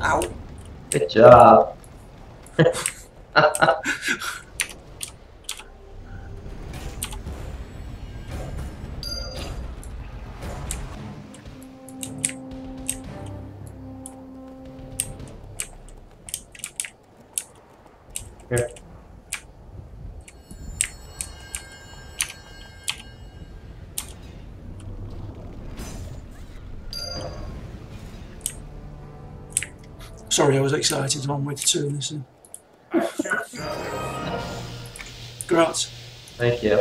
Ow. Good job. Here. Sorry, I was excited. I'm on way to turn this in. Grats. Thank you.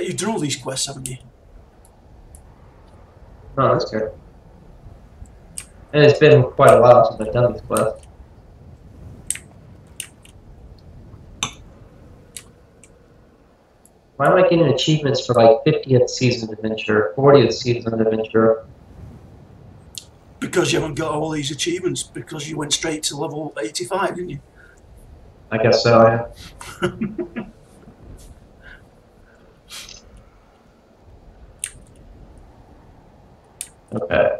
You've done all these quests, haven't you? Oh, that's good. And it's been quite a while since I've done this quests. Why am I getting achievements for like 50th season adventure, 40th season adventure? Because you haven't got all these achievements because you went straight to level 85, didn't you? I guess so, yeah. Okay.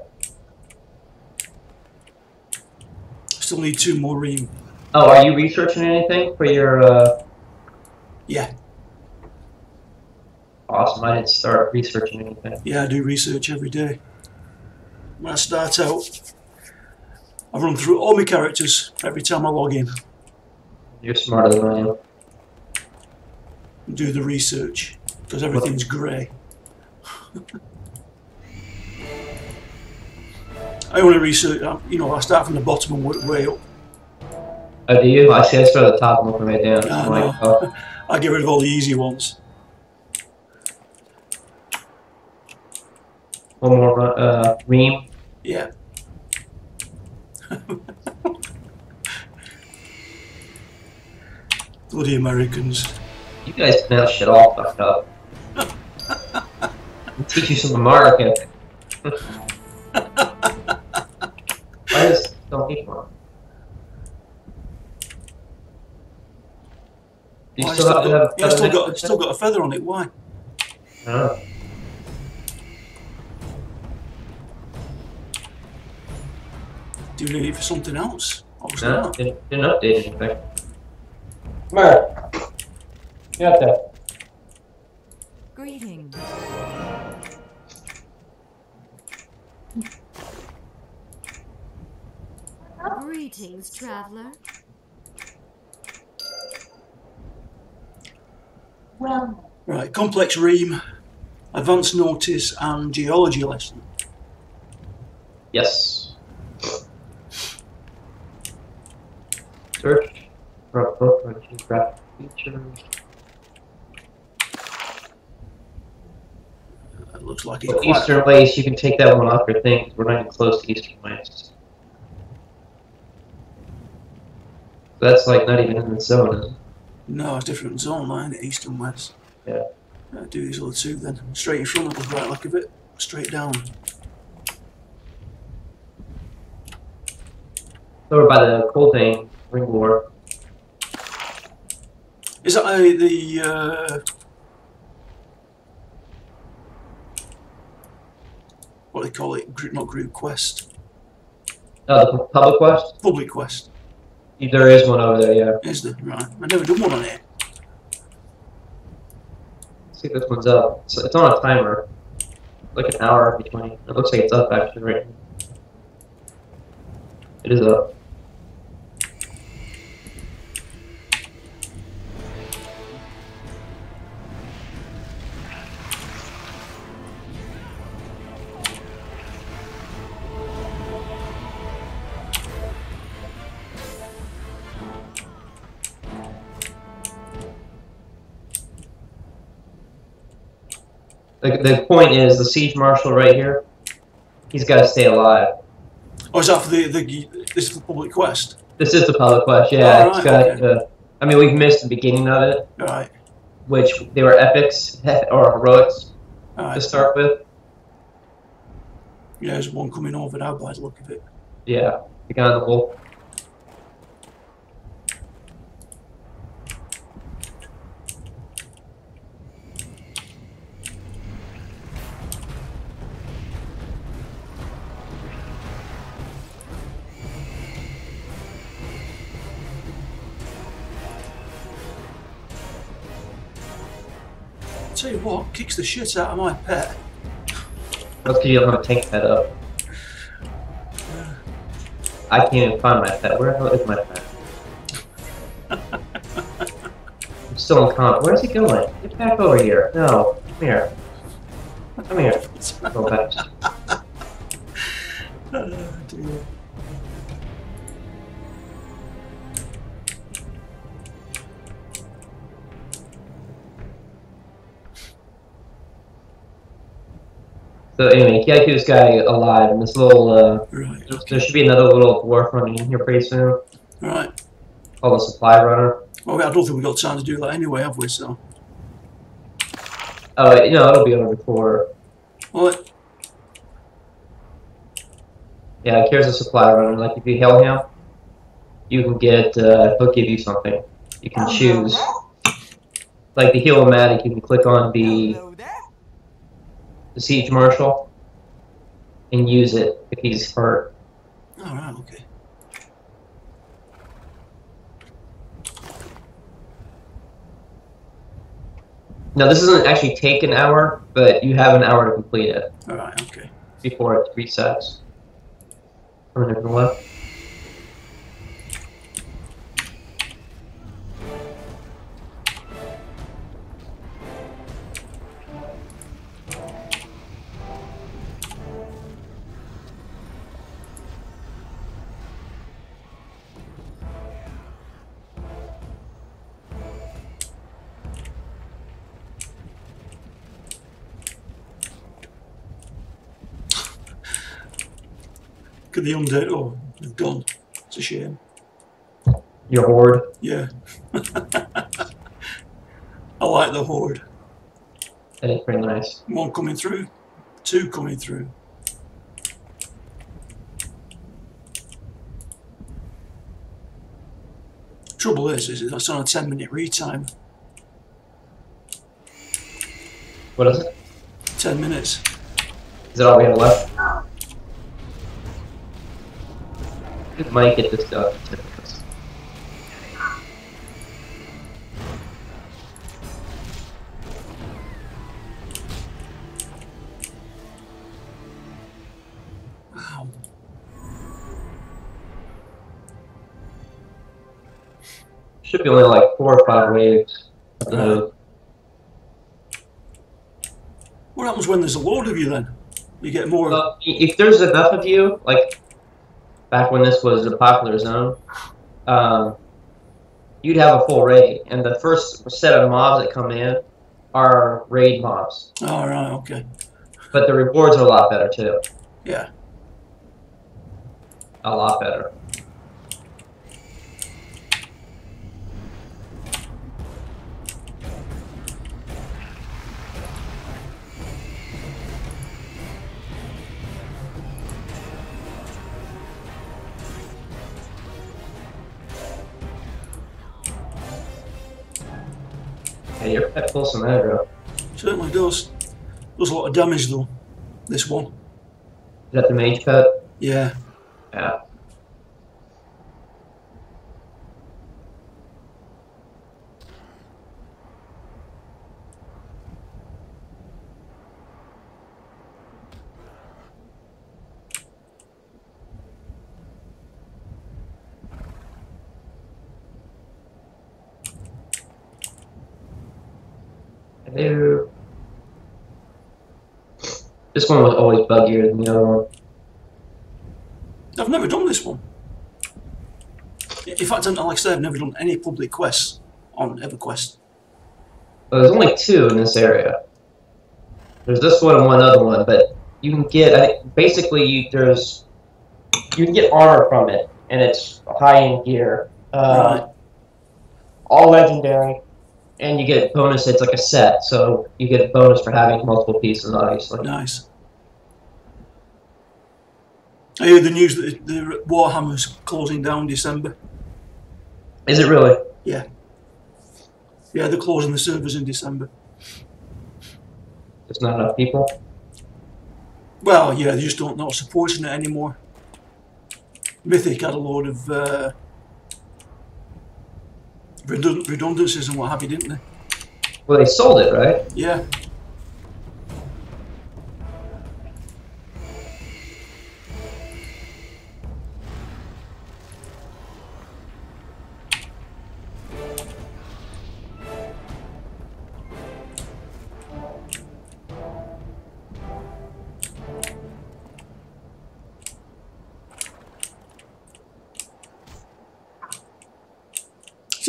Still need two more ream. Oh, are you researching anything for your, uh... Yeah, Awesome, I didn't start researching anything. yeah, I do research every day. When I start out, I run through all my characters every time I log in You're smarter than I am. do the research because everything's grey. I only research, um, you know, I start from the bottom and work way up. Oh, do you? I see I start at the top and work my way down. I like, oh, I get rid of all the easy ones. One more run, uh, ream. Yeah. Bloody Americans. You guys pronounce shit all fucked up. I'll teach you some American. Why is don't eat one? You Why, still have to have got, yeah, I still got, next- still got a feather on it. Why? Oh. Do you need it for something else? Obviously No, not. didn't, didn't update anything. Come here. Get out there. Greetings. Greetings, traveler. Well, Right, complex ream, advanced notice, and geology lesson. Yes. Search for a book on geographic features. It looks like it's. Eastern Waste, you can take that one off your thing we're not even close to Eastern Waste. That's like not even in the zone, is it? No, it's different zone line, east and west. Yeah. Uh, do these other two then. Straight in front of the right, like of it, straight down. Over by the vein, ring war. Is that uh, the uh, what do they call it? Group, not group quest, Oh, the public quest? public quest. There is one over there, yeah. Is there? Right, I've never done one on it. Let's see if this one's up. It's, it's on a timer. Like an hour between. It looks like it's up actually right now. It is up. The, the point is the siege marshal right here. He's got to stay alive. Or is that for the, the this is the public quest? This is the public quest, yeah. Oh, it's right, got. okay. Uh, I mean, we've missed the beginning of it, Right, which they were epics or heroics to start with. Yeah, there's one coming over now by the look of it. Yeah, the guy on the wolf. Tell you what, kicks the shit out of my pet. That's because you don't have a tank pet up. I can't even find my pet. Where the hell is my pet? I'm still in con. Where's he going? Get back over here. No. Come here. Come here. Go back. So anyway, Kyaku's guy alive, and this little, uh, Right, there should be another little dwarf running in here pretty soon, right. called the supply runner. Well, I don't think we've got time to do that anyway, have we? So, Oh, you know, it'll be over before. well, Yeah, here's a supply runner. Like, if you hail him, you can get, uh, he'll give you something. You can choose. Like the Heal-O-Matic, you can click on the, Hello there. The Siege Marshal and use it if he's hurt. all right, okay. Now, this doesn't actually take an hour, but you have an hour to complete it All right, okay. before it resets. From a at the undead. Oh, they've gone. It's a shame. Your horde. Yeah. I like the horde. That is pretty nice. One coming through, two coming through. Trouble is, is that's on a 10 minute retime. What is it? 10 minutes. Is that all we have left? We might get this done. in 10. Wow. Should be only like four or five waves. Uh, What happens when there's a load of you then? You get more. well, if there's enough of you, like back when this was a popular zone, um, you'd have a full raid, and the first set of mobs that come in are raid mobs. All right, okay. But the rewards are a lot better too. Yeah. A lot better. Hey, your pet pulls some aggro. Certainly does. Does a lot of damage though. This one. Is that the mage pet? Yeah. Yeah. Hello. This one was always buggier than the other one. I've never done this one. In fact, I like I said, I've never done any public quests on EverQuest. Well, there's only two in this area. There's this one and one other one, but you can get I think basically you, there's you can get armor from it, and it's high end gear, uh, Right. all legendary, and you get bonus. It's like a set, so you get a bonus for having multiple pieces, obviously. Nice. I hear the news that the Warhammer's closing down December. Is it really? Yeah, Yeah, they're closing the servers in December. There's not enough people. Well, yeah, they just don't not supporting it anymore. Mythic had a load of uh, redundancies and what have you, didn't they? Well, they sold it, right? Yeah.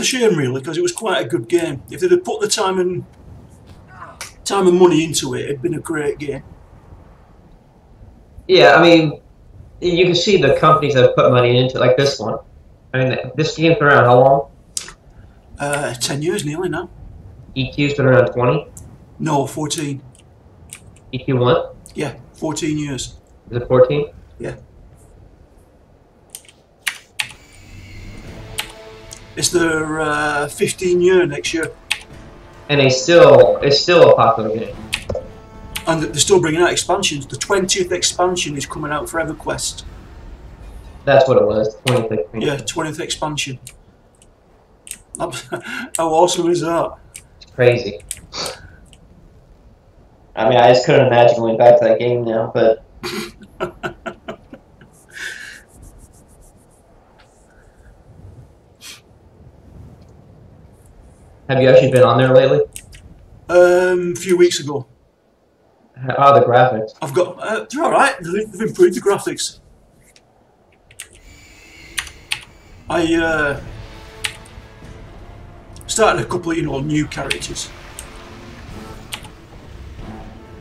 Shame, really, because it was quite a good game. If they'd have put the time and time and money into it, it'd been a great game. Yeah, I mean, you can see the companies that have put money into it, like this one. I mean, this game's been around how long? Uh, ten years nearly now. EQ's been around 20. No, fourteen. EQ one Yeah, fourteen years. is it 14? It's their uh, 15 year next year, And they still, it's still a popular game. and they're still bringing out expansions. The 20th expansion is coming out for EverQuest. That's what it was. 20th. expansion. Yeah, 20th expansion. How awesome is that? It's crazy. I mean, I just couldn't imagine going back to that game now, but have you actually been on there lately? Um, a few weeks ago, How are the graphics? I've got. Uh, they're all right. They've, improved the graphics. I uh, started a couple of you know new characters,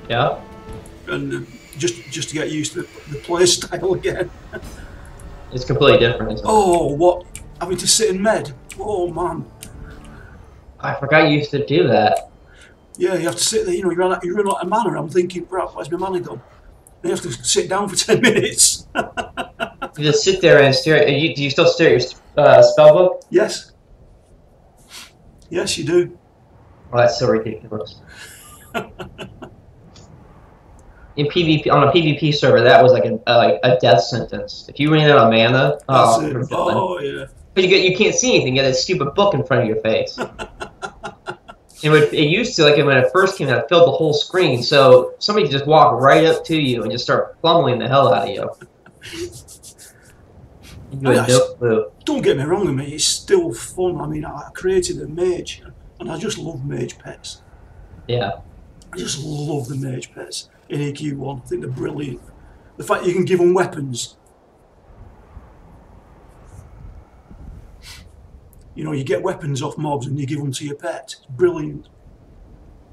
Yeah? and uh, just just to get used to the, the play style again. It's completely different, isn't it? Oh, what having to sit in med? Oh man, I forgot you used to do that. yeah, you have to sit there. You know, you run out, you run out of mana. I'm thinking, right, where's my mana gone? Then you have to sit down for ten minutes. You just sit there and stare. At, you, do you still stare at your uh, spell book? yes, yes, you do. Oh, that's so ridiculous. In PvP, on a PvP server, that was like a, a like a death sentence. If you ran out of mana, oh, it. you're done. Oh yeah. But you get you can't see anything. You got that stupid book in front of your face. it would it used to like when it first came out, it filled the whole screen. So somebody could just walk right up to you and just start pummeling the hell out of you. You had no. Don't get me wrong, I mean, it's still fun. I mean, I created a mage, and I just love mage pets. Yeah, I just love the mage pets in EQ1. I think they're brilliant. The fact you can give them weapons. You know, you get weapons off mobs and you give them to your pet. It's brilliant.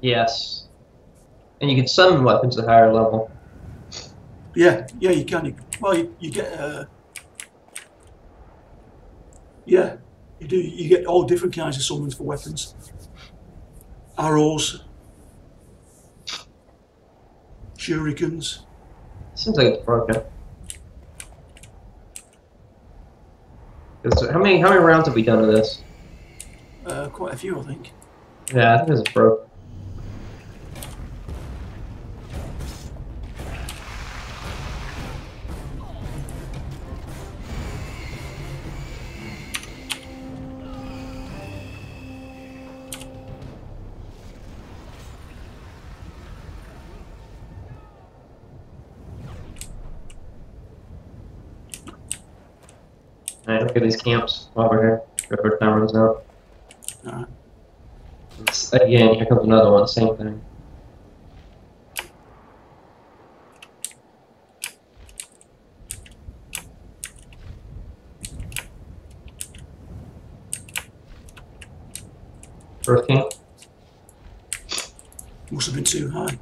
yes. And you can summon weapons at higher level. Yeah, yeah, you can. You, well, you, you get. Uh, yeah, you do. You get all different kinds of summons for weapons. Arrows, shurikens. Seems like it's broken. 'Cause How many how many rounds have we done of this? Uh, quite a few, I think. Yeah, I think this is broke. Alright, look at these camps while we're here. Before time runs out. Alright. Again, here comes another one, same thing. First camp? Must have been too high.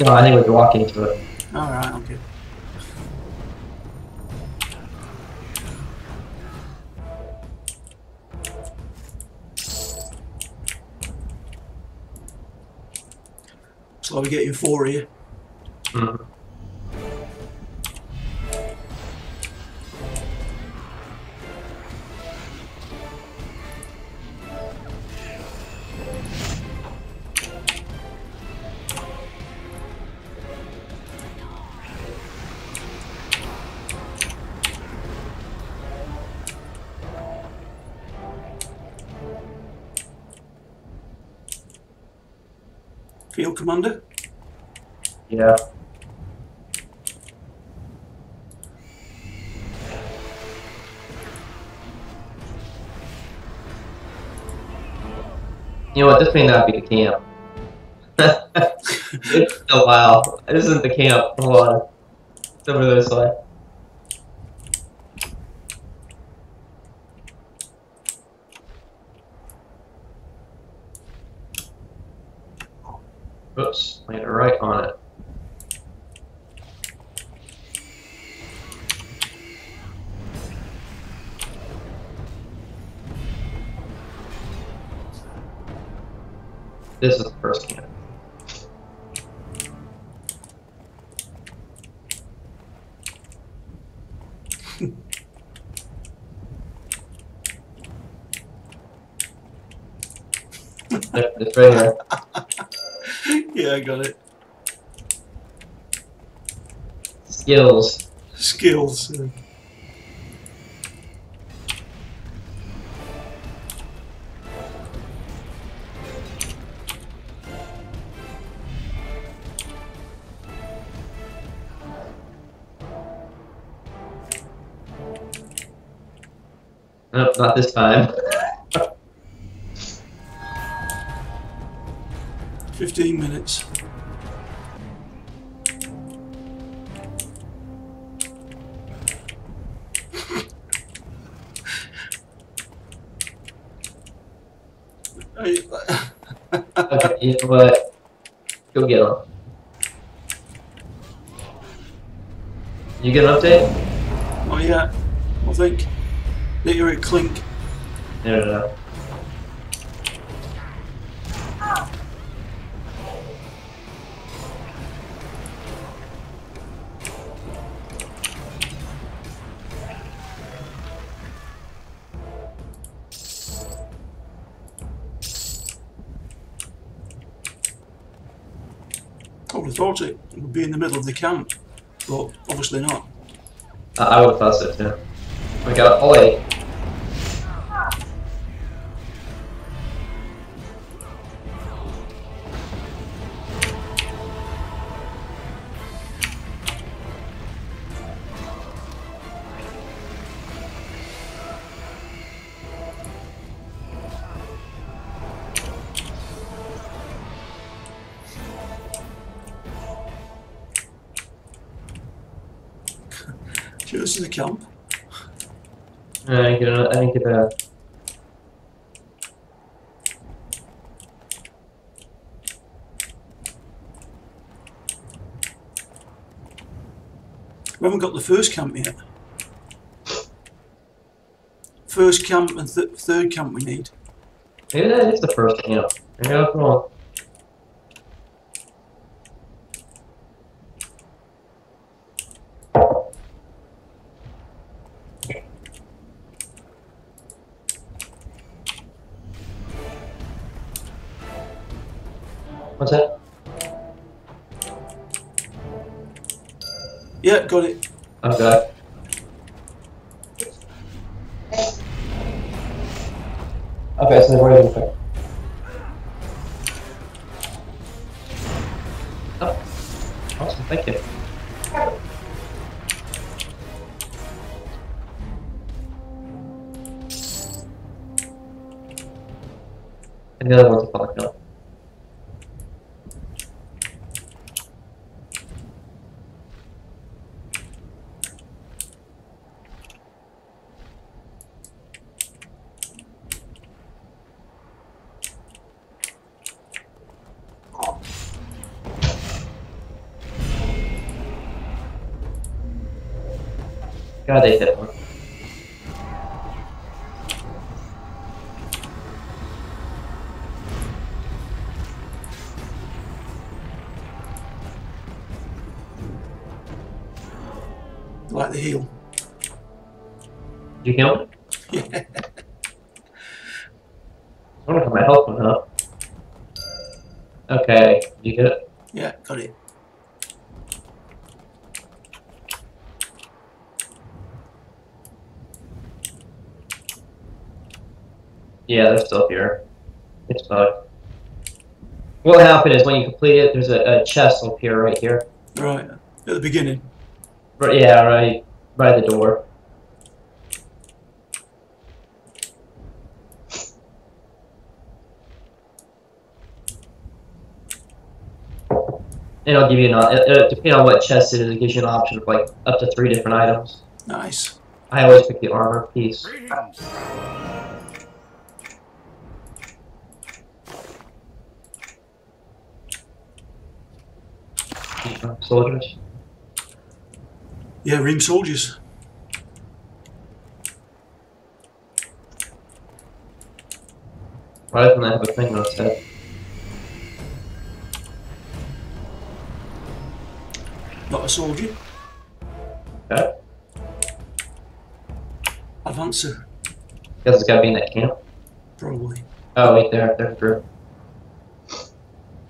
No, I think we could walk into it. All right, okay. Are we getting four here. Mm. Field Commander. Yeah. You know what? This may not be the camp. it's a while. This isn't the camp. Hold on. It's over this way. Oops, landed right on it. Skills. Skills. Nope, not this time. 15 minutes. You know what? Go get him. You get an update? oh yeah, I think. That you're at Clink. No, no, no. Thought it would be in the middle of the camp, but obviously not. I, I would thought so too. We got oh wait. Sure, this is the camp. I didn't get I didn't get a We haven't got the first camp yet. First camp and th- third camp we need. maybe that is the first camp. Yeah, come on. What's that? Yeah, got it. Oh god. Okay, so they're God, they hit one. Like the heel. You kill him? Yeah. I wonder if my health went up. Okay, you get it? Yeah, got it. Yeah, they're still here. It's bugged. What'll happen is when you complete it, there's a, a chest will appear right here. Right. At the beginning. Right, yeah, right, by the door. And it'll give you an, op- uh, uh, depending on what chest it is, it gives you an option of like up to three different items. Nice. I always pick the armor piece. Soldiers. Yeah, Ream soldiers. Why doesn't that have a thing on its head? Not a soldier. Okay. Advancer. Guess it's gotta be in that camp. Probably. Oh, wait, there, there's a group.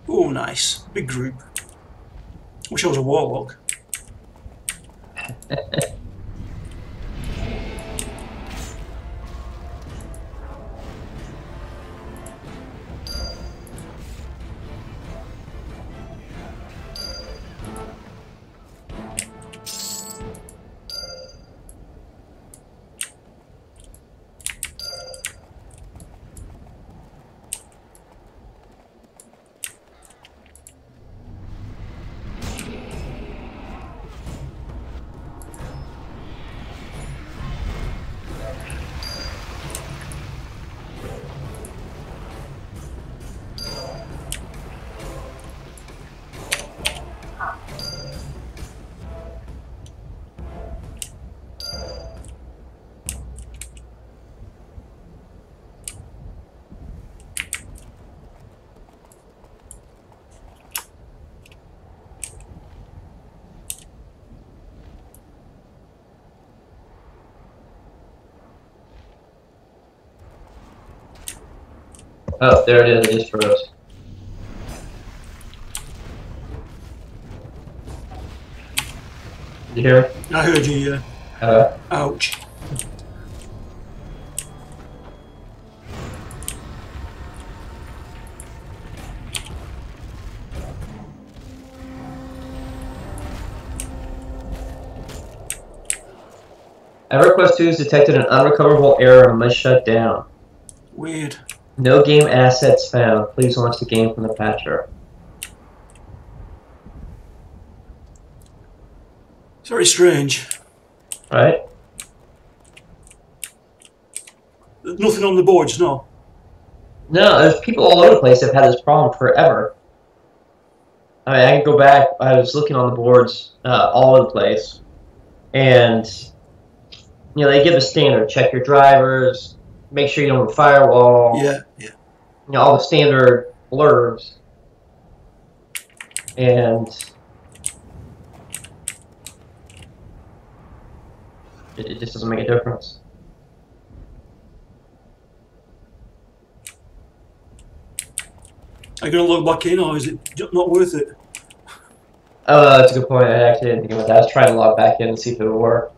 Oh, nice. Big group. Wish I was a warlock. Oh, there it is, it just froze. Did you hear me? I heard you, yeah. Uh, Ouch. EverQuest 2 has detected an unrecoverable error and must shut down. Weird. No game assets found. Please launch the game from the patcher. It's very strange. Right? There's nothing on the boards, no. No, there's people all over the place that have had this problem forever. I mean, I can go back. I was looking on the boards uh, all over the place, and you know they give a standard: check your drivers, make sure you don't firewall. Yeah, yeah. You know all the standard blurbs, and it, it just doesn't make a difference. Are you going to log back in or is it not worth it? Oh, that's a good point. I actually didn't think about that. I was trying to log back in and see if it would work.